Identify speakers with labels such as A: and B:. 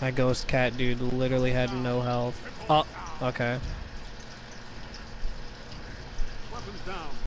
A: My ghost cat dude literally had no health. Oh, okay.